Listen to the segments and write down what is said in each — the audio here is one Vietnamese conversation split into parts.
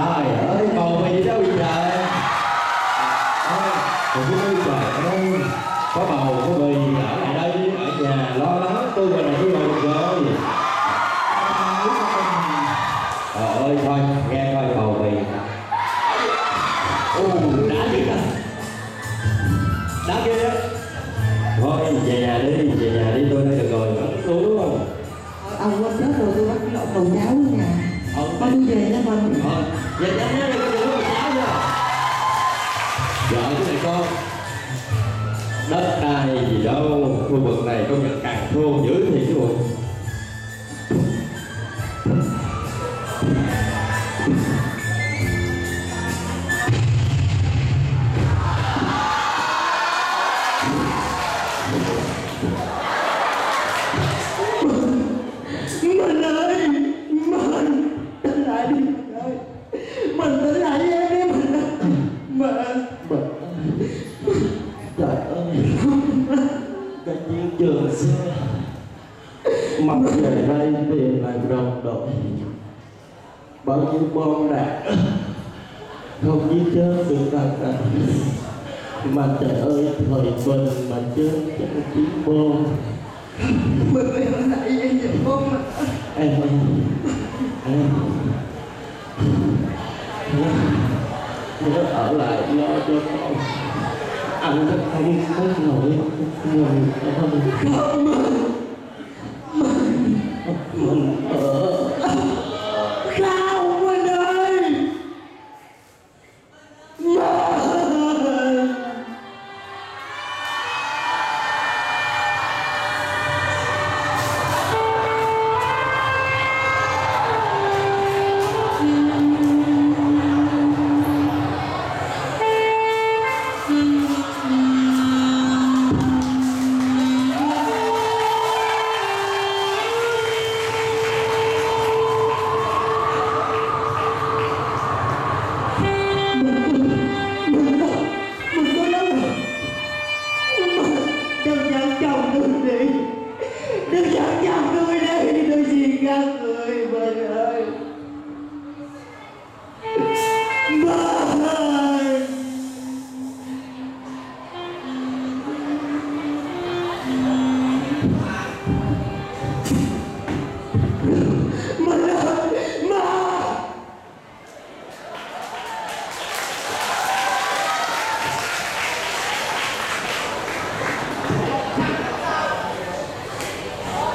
trời ơi bầu gì đâu vậy trời. Ôi, trời. Trời ơi có bầu có bì ở lại đây ở nhà lo lắng. Tôi này tôi vào được rồi. Trời ơi thôi nghe coi bầu bì ô đã dữ ta? Đã ghê á thôi về nhà đi về nhà đi tôi đây được rồi. Vẫn xuống đúng không? Ông quên chết rồi tôi bắt lộn đầu cháu Đất đai gì đâu, khu vực này công nhận càng thô dữ thì chứ bộ xe Mặc về đây tìm lại đồng đội. Bao nhiêu bom đạn Không giết chết được ta cả Mà trời ơi thời bình mà chết trong chiến bom. Phải ở lại với giùm con mà. Em em nhớ ở lại lo cho con อ่านจะใครก็หน่อยเงินแล้วก็มันมันมัน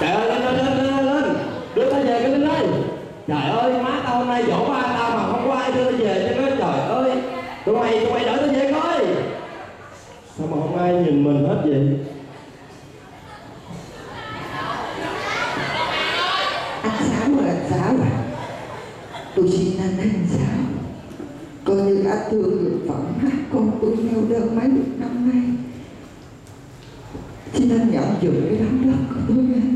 trời ơi, lên lên lên lên lên. Đưa tao về cái linh đây. Trời ơi, má tao hôm nay dỗ ba tao mà không có ai đưa tao về cho nó. Trời ơi, tụi mày tụi mày đỡ tao về coi. Sao mà không ai nhìn mình hết vậy? Anh sáu rồi anh sáu tôi xin anh anh sáu coi như anh thương dược phẩm hát con tôi neo đơn mấy năm nay. Xin anh nhận dụng cái đám đất của tôi nha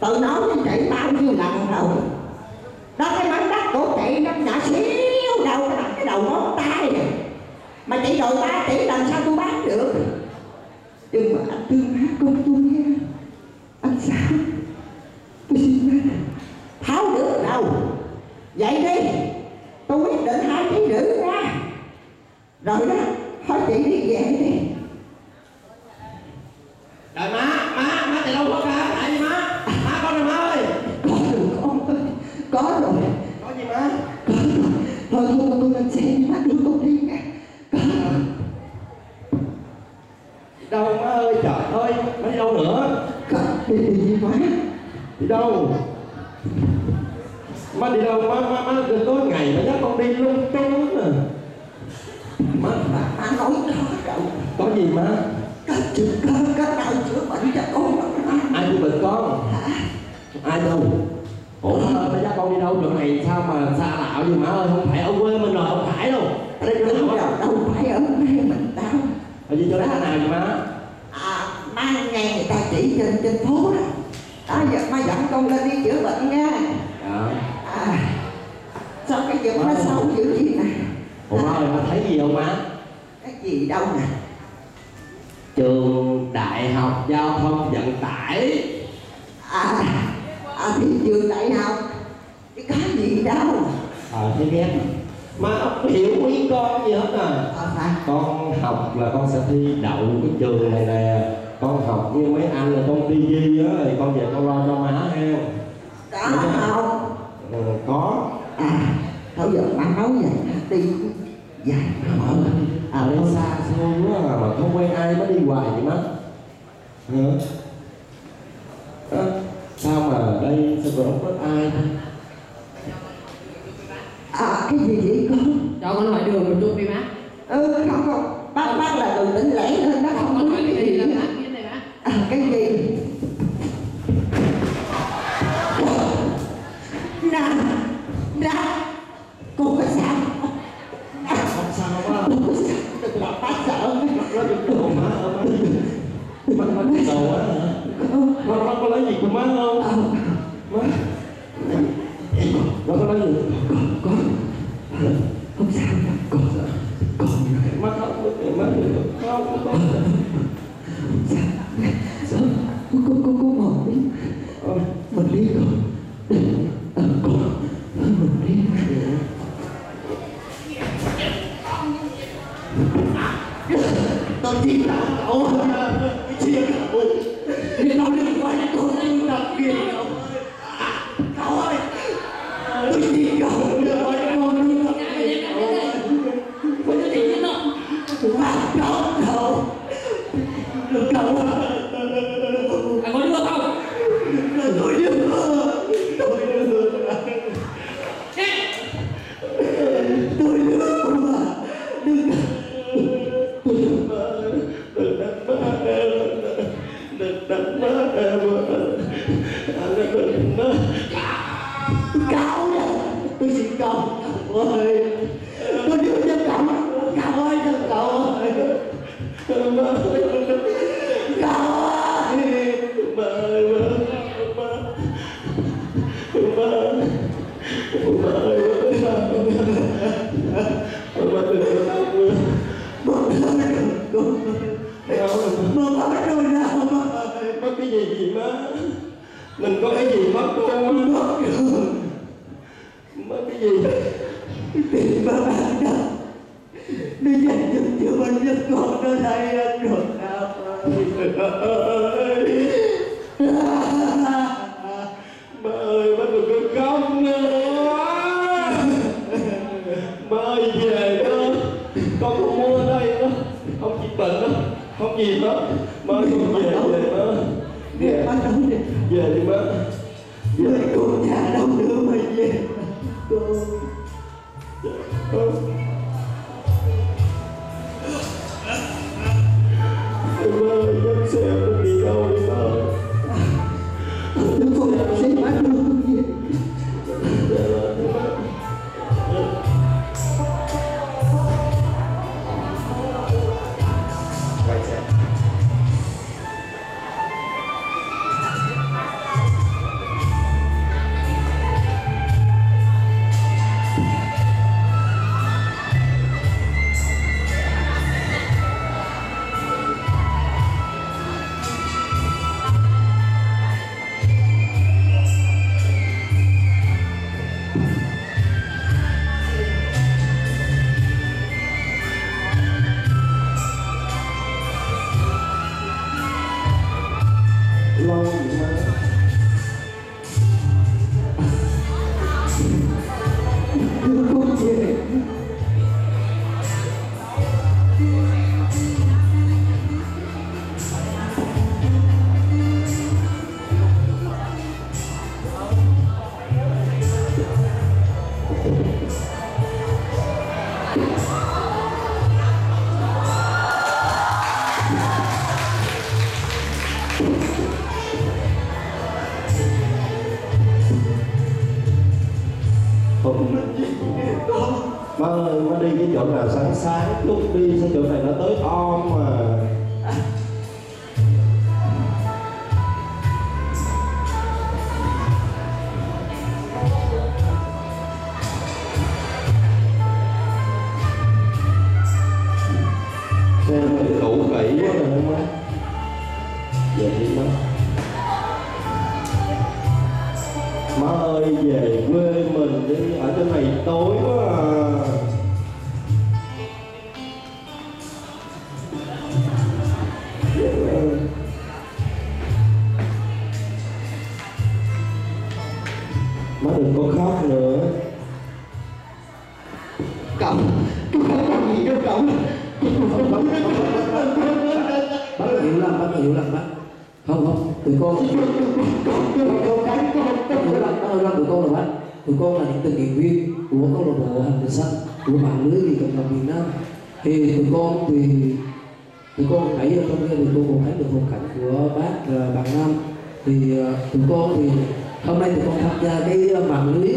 tự nói với chị bao nhiêu lần rồi. Đó, cái mảnh đất của chị nó nhỏ xíu đâu cái đầu ngón tay mà chị đòi ba tỷ làm sao tôi bán được? Đừng mà anh thương hát con tôi nha. Anh sao tôi xin anh tháo được đâu vậy đi tôi quyết định hai ký rưỡi ra rồi đó thôi chị đi về đi trời má má má từ đâu có cả tại gì má má con rồi má ơi có rồi con ơi có rồi có gì má có rồi thôi thôi tôi lên xe đi mắt đưa con đi nha có rồi đâu má ơi má đi đâu nữa? Đi đi quá đi đâu? Má đi đâu? Má má má tối ngày má dắt con đi lung tung à má mà má nói có rồi có gì má? Có chữa có có nào chữa bệnh cho con má. Ai chữa bệnh con. Ai đâu? Ủa má ơi má dắt con đi đâu? Chỗ này sao mà xa lạ gì má ơi? Không phải ở quê mình rồi không phải đâu. Ở đây chỗ nào đâu phải ở đây mình đâu. Ở gì chỗ đó nào vậy má má nghe người ta chỉ trên trên phố đó. Đó giờ má dẫn con lên đi chữa bệnh nha. Dạ. À sao cái giùm nó xấu dữ gì nè? Ủa má ơi má thấy gì không má? Cái gì đâu nè? Trường đại học giao thông vận tải. À à thị trường đại học. Cái cái gì đâu. Ờ thấy ghét má không hiểu ý con gì hết à? Ờ, phải. Con học là con sẽ thi đậu cái trường này nè con học như mấy anh là con ti di á thì con về con lo cho má ha Có không? ừ, có. À, thôi giờ bạn nói vậy đi. Dài ở ở đây xa xôi quá à, mà không quen ai mới đi hoài vậy má. Hả Ơ, sao mà đây sao còn không có ai? À, cái gì vậy con? cho con hỏi đường một chút đi má. Ừ, không không. Bác bác là đường tỉnh lẻ nên bác Tiền đâu Nó dành cho cho mình cho con nó thấy anh rồi nào ơi má ơi má đừng có khóc nữa má ơi về đó con không mua ở đây nữa không chỉ bệnh đó không gì hết má ơi con về về má về bắt đầu đi về đi má về con nhà đâu nữa mà về Con má má ơi má đi cái chỗ nào sáng sáng chút đi sao chỗ này nó tới om mà. Xe này đủ kỹ quá rồi má về đi má má ơi, về quê mình đi, ở trên này tối quá. Đừng nữa. Cầm. Tôi không làm gì đâu, cầm. Bác hiểu lầm, bác hiểu lầm bác. Không không, tụi con cô đánh con. Cái hiểu lầm bác hiểu lầm tụi con là bác. Tụi con là những tình nguyện viên của câu lạc bộ hành trình xanh, của mạng lưới vì cộng đồng miền Nam. Thì tụi con thì tụi con nãy giờ trong kia tụi con cũng thấy được một cảnh của bác là bạn Nam. Thì ờ, tụi con thì hôm nay tụi con tham gia cái ờ, mạng lưới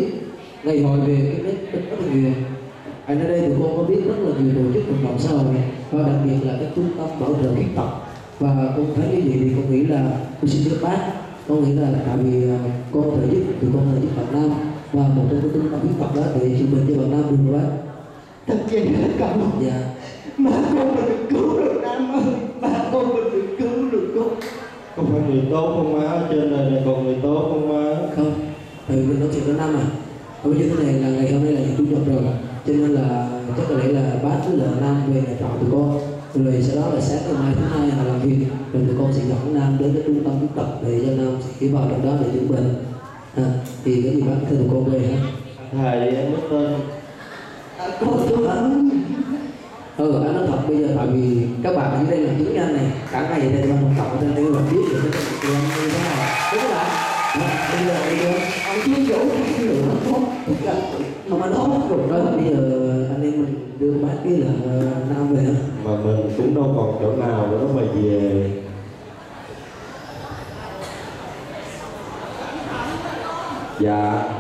ngày hội về cái nét đất đất người anh ở đây tụi con có biết rất là nhiều tổ chức hoạt động xã hội và đặc biệt là các trung tâm bảo trợ khuyết tật. Và con thấy như vậy thì con nghĩ là con xin được bác con nghĩ là tại vì ờ, con có thể giúp tụi con có thể giúp bạn Nam và một trong cái trung tâm khuyết tật đó để chữa bệnh cho bạn Nam được không bác? Thật vậy hả cậu dạ. Mà con mình được cứu được nam ơi. Mà con mình được cứu được con không phải người tốt không má trên đời này còn người tốt không má? Không vì mình nói chuyện với Nam à Và bây giờ thế này là ngày hôm nay là ngày chủ nhật rồi. Cho nên là chắc có lẽ là bác với là Nam về nhà trọ tụi con. Rồi sau đó là sáng ngày mai thứ hai là làm việc. Rồi tụi con sẽ dẫn Nam đến cái trung tâm khuyết tật để cho Nam sẽ vào trong đó để chữa bệnh. À, thì cái gì bác theo tụi con về ha. Thầy em mất tên à, con tôi ơn ừ anh nói thật bây giờ tại vì các bạn ở đây là chứng nhân này. Cả ngày ở đây mà học tập ở đây các bạn biết được cái anh như thế nào đúng không ạ Dạ, bây giờ bây giờ ông chỗ dỗ thằng nữa con không anh nói rồi đó là bây giờ anh em mình đưa bác cái là ờ, nam về mà mình cũng đâu còn chỗ nào nữa mà về. Dạ.